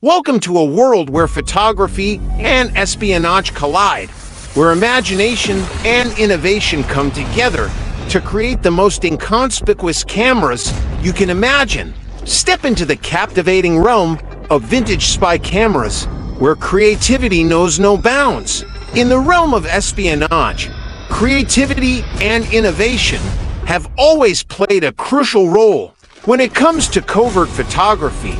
Welcome to a world where photography and espionage collide, where imagination and innovation come together to create the most inconspicuous cameras you can imagine. Step into the captivating realm of vintage spy cameras, where creativity knows no bounds. In the realm of espionage, creativity and innovation have always played a crucial role. When it comes to covert photography,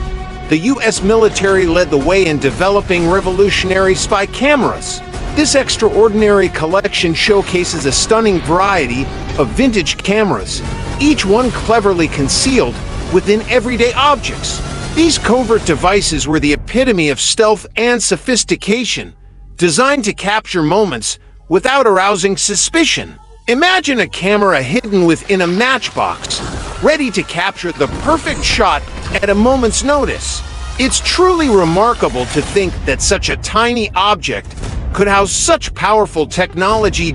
the U.S. military led the way in developing revolutionary spy cameras. This extraordinary collection showcases a stunning variety of vintage cameras, each one cleverly concealed within everyday objects. These covert devices were the epitome of stealth and sophistication, designed to capture moments without arousing suspicion. Imagine a camera hidden within a matchbox, ready to capture the perfect shot at a moment's notice. It's truly remarkable to think that such a tiny object could house such powerful technology.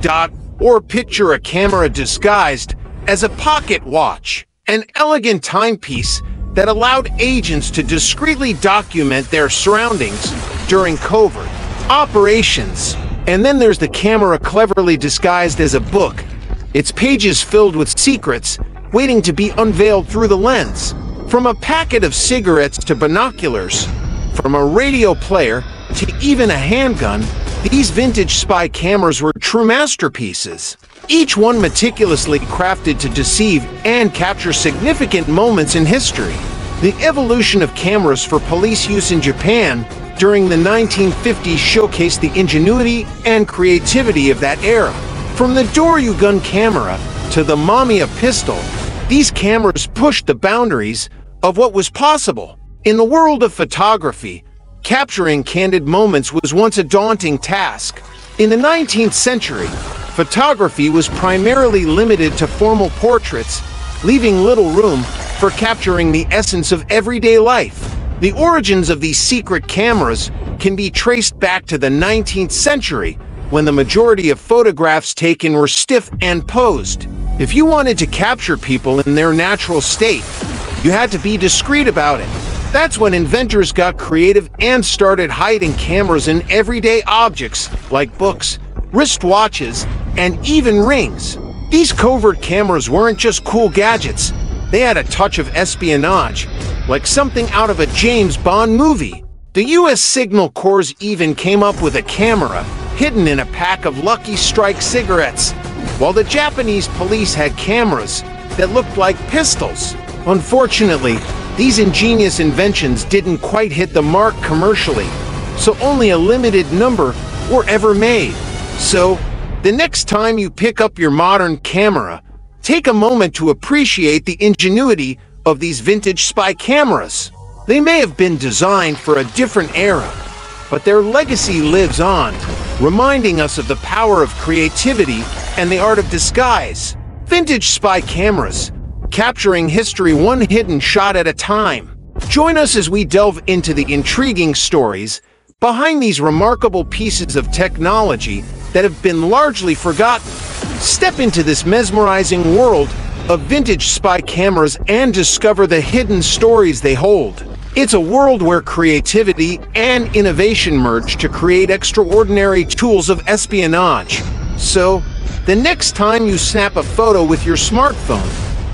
Or picture a camera disguised as a pocket watch, an elegant timepiece that allowed agents to discreetly document their surroundings during covert operations. And then there's the camera cleverly disguised as a book, its pages filled with secrets waiting to be unveiled through the lens. From a packet of cigarettes to binoculars, from a radio player to even a handgun, these vintage spy cameras were true masterpieces. Each one meticulously crafted to deceive and capture significant moments in history. The evolution of cameras for police use in Japan during the 1950s showcased the ingenuity and creativity of that era. From the Doryu gun camera to the Mamiya pistol, these cameras pushed the boundaries of what was possible. In the world of photography, capturing candid moments was once a daunting task. In the 19th century, photography was primarily limited to formal portraits, leaving little room for capturing the essence of everyday life. The origins of these secret cameras can be traced back to the 19th century, when the majority of photographs taken were stiff and posed. If you wanted to capture people in their natural state, you had to be discreet about it. That's when inventors got creative and started hiding cameras in everyday objects like books, wristwatches, and even rings. These covert cameras weren't just cool gadgets, they had a touch of espionage, like something out of a James Bond movie. The US Signal Corps even came up with a camera hidden in a pack of Lucky Strike cigarettes, while the Japanese police had cameras that looked like pistols. Unfortunately, these ingenious inventions didn't quite hit the mark commercially, so only a limited number were ever made. So, the next time you pick up your modern camera, take a moment to appreciate the ingenuity of these vintage spy cameras. They may have been designed for a different era, but their legacy lives on, reminding us of the power of creativity and the art of disguise. Vintage spy cameras capturing history one hidden shot at a time. Join us as we delve into the intriguing stories behind these remarkable pieces of technology that have been largely forgotten. Step into this mesmerizing world of vintage spy cameras and discover the hidden stories they hold. It's a world where creativity and innovation merge to create extraordinary tools of espionage. So, the next time you snap a photo with your smartphone,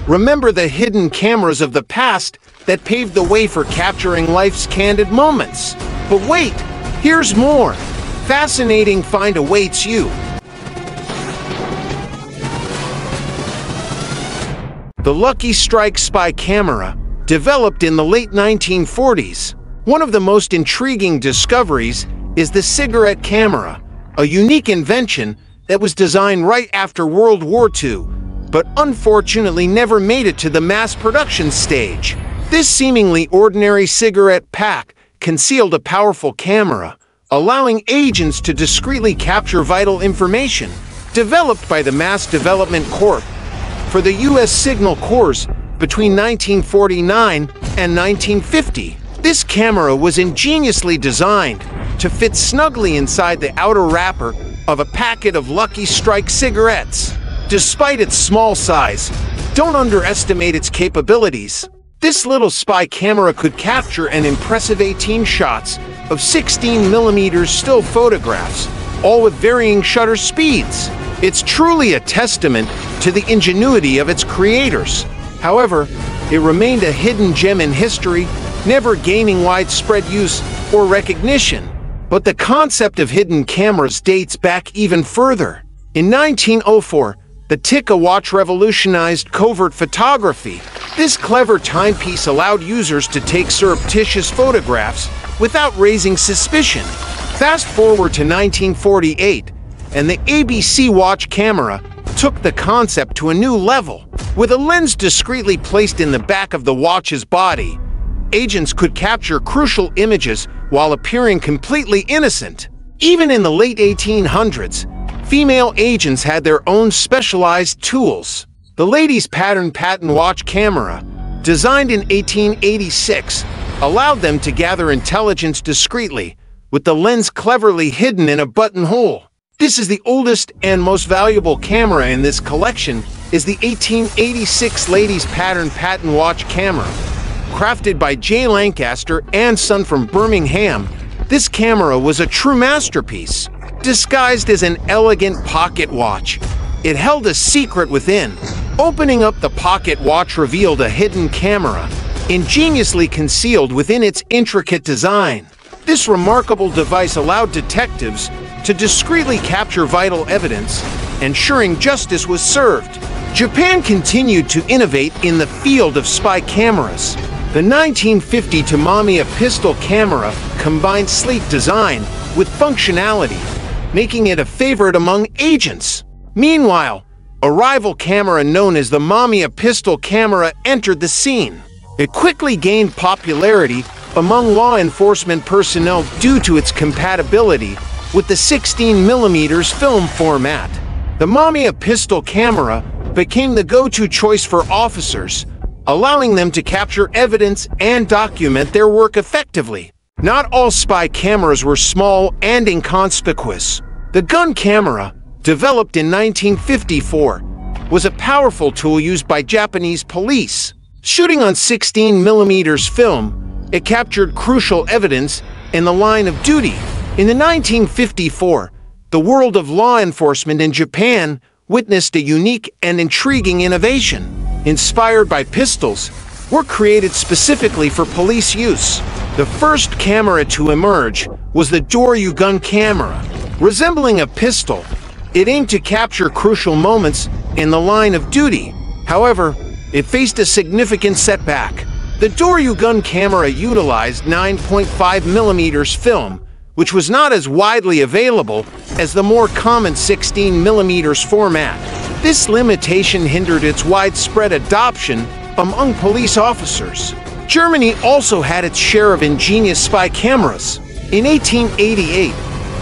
Remember the hidden cameras of the past that paved the way for capturing life's candid moments. But wait, here's more. Fascinating find awaits you. The Lucky Strike spy camera, developed in the late 1940s. One of the most intriguing discoveries is the cigarette camera, a unique invention that was designed right after World War II but unfortunately never made it to the mass production stage. This seemingly ordinary cigarette pack concealed a powerful camera, allowing agents to discreetly capture vital information, developed by the Mast Development Corp for the U.S. Signal Corps between 1949 and 1950. This camera was ingeniously designed to fit snugly inside the outer wrapper of a packet of Lucky Strike cigarettes. Despite its small size, don't underestimate its capabilities. This little spy camera could capture an impressive 18 shots of 16mm still photographs, all with varying shutter speeds. It's truly a testament to the ingenuity of its creators. However, it remained a hidden gem in history, never gaining widespread use or recognition. But the concept of hidden cameras dates back even further. In 1904, the Ticka watch revolutionized covert photography. This clever timepiece allowed users to take surreptitious photographs without raising suspicion. Fast forward to 1948, and the ABC watch camera took the concept to a new level. With a lens discreetly placed in the back of the watch's body, agents could capture crucial images while appearing completely innocent. Even in the late 1800s, female agents had their own specialized tools. The ladies' pattern patent watch camera, designed in 1886, allowed them to gather intelligence discreetly, with the lens cleverly hidden in a buttonhole. This is the oldest and most valuable camera in this collection is the 1886 ladies' pattern patent watch camera. Crafted by J. Lancaster and Son from Birmingham, this camera was a true masterpiece disguised as an elegant pocket watch. It held a secret within. Opening up the pocket watch revealed a hidden camera, ingeniously concealed within its intricate design. This remarkable device allowed detectives to discreetly capture vital evidence, ensuring justice was served. Japan continued to innovate in the field of spy cameras. The 1950 Tamiya pistol camera combined sleek design with functionality making it a favorite among agents. Meanwhile, a rival camera known as the Mamiya pistol camera entered the scene. It quickly gained popularity among law enforcement personnel due to its compatibility with the 16mm film format. The Mamiya pistol camera became the go-to choice for officers, allowing them to capture evidence and document their work effectively. Not all spy cameras were small and inconspicuous. The gun camera, developed in 1954, was a powerful tool used by Japanese police. Shooting on 16mm film, it captured crucial evidence in the line of duty. In the 1954, the world of law enforcement in Japan witnessed a unique and intriguing innovation. Inspired by pistols, were created specifically for police use. The first camera to emerge was the Doryu gun camera. Resembling a pistol, it aimed to capture crucial moments in the line of duty. However, it faced a significant setback. The Doryu gun camera utilized 9.5mm film, which was not as widely available as the more common 16mm format. This limitation hindered its widespread adoption among police officers. Germany also had its share of ingenious spy cameras. In 1888,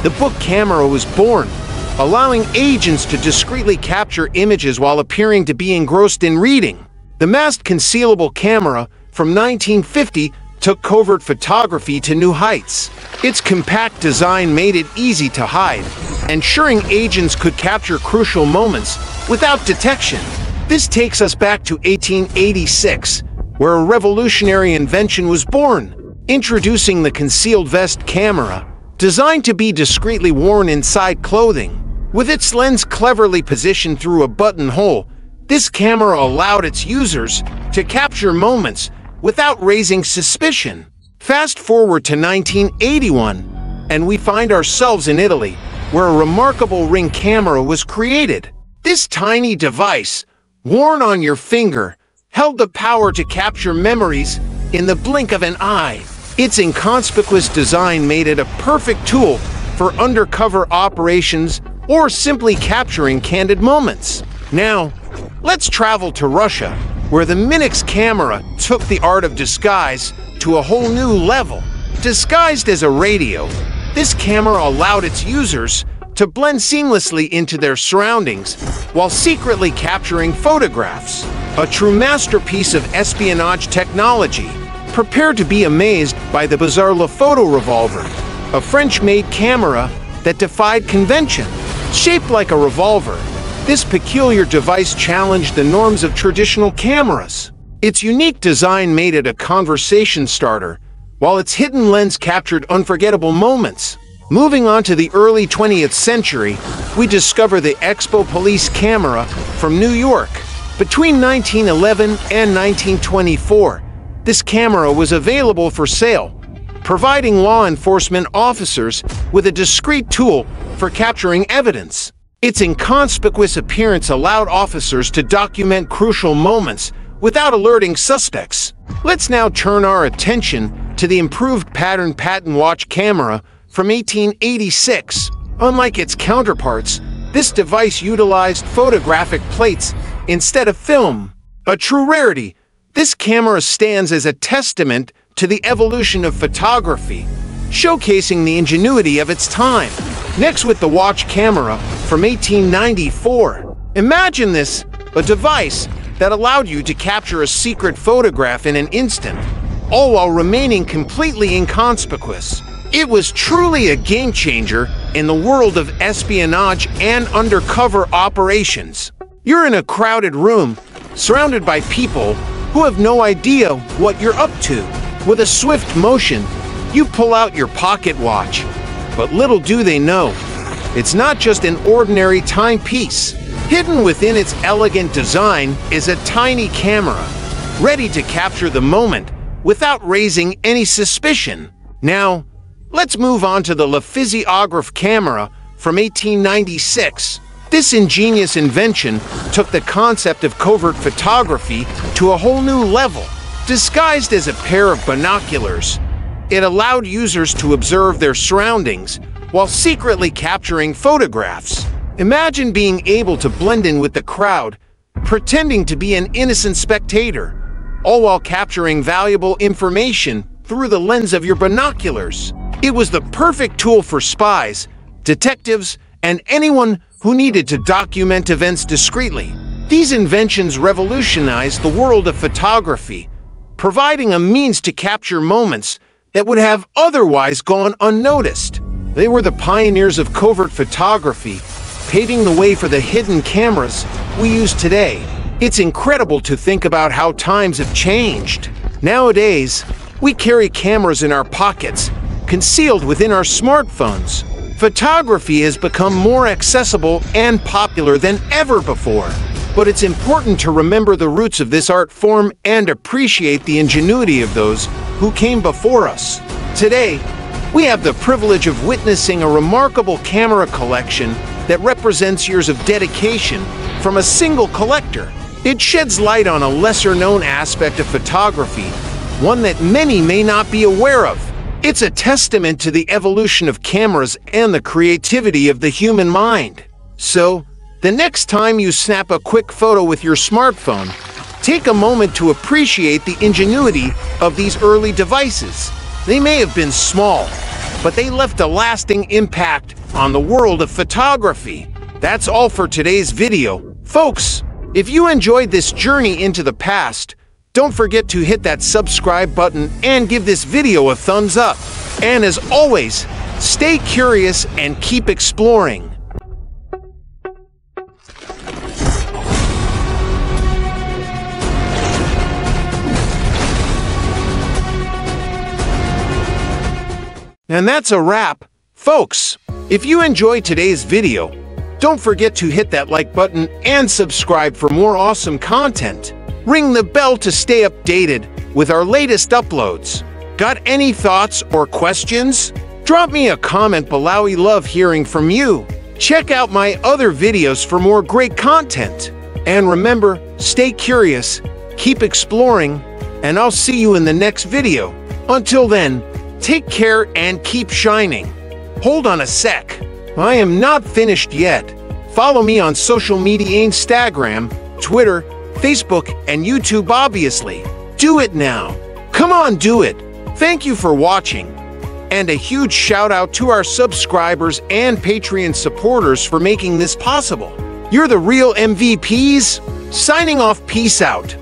the book camera was born, allowing agents to discreetly capture images while appearing to be engrossed in reading. The masked concealable camera from 1950 took covert photography to new heights. Its compact design made it easy to hide, ensuring agents could capture crucial moments without detection. This takes us back to 1886, where a revolutionary invention was born, introducing the concealed vest camera, designed to be discreetly worn inside clothing. With its lens cleverly positioned through a buttonhole, this camera allowed its users to capture moments without raising suspicion. Fast forward to 1981, and we find ourselves in Italy, where a remarkable ring camera was created. This tiny device worn on your finger, held the power to capture memories in the blink of an eye. Its inconspicuous design made it a perfect tool for undercover operations or simply capturing candid moments. Now, let's travel to Russia, where the Minix camera took the art of disguise to a whole new level. Disguised as a radio, this camera allowed its users to blend seamlessly into their surroundings while secretly capturing photographs. A true masterpiece of espionage technology. Prepare to be amazed by the bizarre Le Photo Revolver, a French-made camera that defied convention. Shaped like a revolver, this peculiar device challenged the norms of traditional cameras. Its unique design made it a conversation starter, while its hidden lens captured unforgettable moments. Moving on to the early 20th century, we discover the Expo Police camera from New York. Between 1911 and 1924, this camera was available for sale, providing law enforcement officers with a discreet tool for capturing evidence. Its inconspicuous appearance allowed officers to document crucial moments without alerting suspects. Let's now turn our attention to the improved pattern patent watch camera from 1886. Unlike its counterparts, this device utilized photographic plates instead of film. A true rarity, this camera stands as a testament to the evolution of photography, showcasing the ingenuity of its time. Next with the watch camera from 1894. Imagine this, a device that allowed you to capture a secret photograph in an instant, all while remaining completely inconspicuous. It was truly a game changer in the world of espionage and undercover operations. You're in a crowded room, surrounded by people who have no idea what you're up to. With a swift motion, you pull out your pocket watch. But little do they know, it's not just an ordinary timepiece. Hidden within its elegant design is a tiny camera, ready to capture the moment without raising any suspicion. Now, let's move on to the Le Physiographe camera from 1896. This ingenious invention took the concept of covert photography to a whole new level. Disguised as a pair of binoculars, it allowed users to observe their surroundings while secretly capturing photographs. Imagine being able to blend in with the crowd, pretending to be an innocent spectator, all while capturing valuable information through the lens of your binoculars. It was the perfect tool for spies, detectives, and anyone who needed to document events discreetly. These inventions revolutionized the world of photography, providing a means to capture moments that would have otherwise gone unnoticed. They were the pioneers of covert photography, paving the way for the hidden cameras we use today. It's incredible to think about how times have changed. Nowadays, we carry cameras in our pockets, concealed within our smartphones. Photography has become more accessible and popular than ever before. But it's important to remember the roots of this art form and appreciate the ingenuity of those who came before us. Today, we have the privilege of witnessing a remarkable camera collection that represents years of dedication from a single collector. It sheds light on a lesser known aspect of photography, one that many may not be aware of. It's a testament to the evolution of cameras and the creativity of the human mind. So, the next time you snap a quick photo with your smartphone, take a moment to appreciate the ingenuity of these early devices. They may have been small, but they left a lasting impact on the world of photography. That's all for today's video. Folks, if you enjoyed this journey into the past, don't forget to hit that subscribe button and give this video a thumbs up. And as always, stay curious and keep exploring. And that's a wrap. Folks, if you enjoyed today's video, don't forget to hit that like button and subscribe for more awesome content. Ring the bell to stay updated with our latest uploads. Got any thoughts or questions? Drop me a comment below. We love hearing from you. Check out my other videos for more great content. And remember, stay curious, keep exploring, and I'll see you in the next video. Until then, Take care and keep shining. Hold on a sec. I am not finished yet. Follow me on social media Instagram, Twitter, Facebook, and YouTube obviously. Do it now. Come on, do it. Thank you for watching. And a huge shout out to our subscribers and Patreon supporters for making this possible. You're the real MVPs. Signing off, peace out.